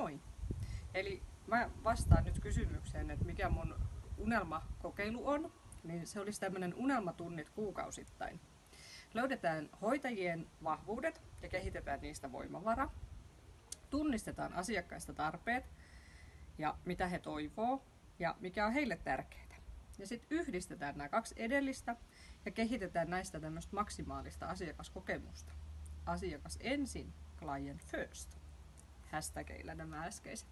Moi! Eli mä vastaan nyt kysymykseen, että mikä mun unelmakokeilu on. Niin se olisi tämmöinen unelmatunnit kuukausittain. Löydetään hoitajien vahvuudet ja kehitetään niistä voimavara. Tunnistetaan asiakkaista tarpeet ja mitä he toivoo ja mikä on heille tärkeää. Ja sitten yhdistetään nämä kaksi edellistä ja kehitetään näistä tämmöistä maksimaalista asiakaskokemusta. Asiakas ensin, client first. Hashtageilla nämä äskeiset.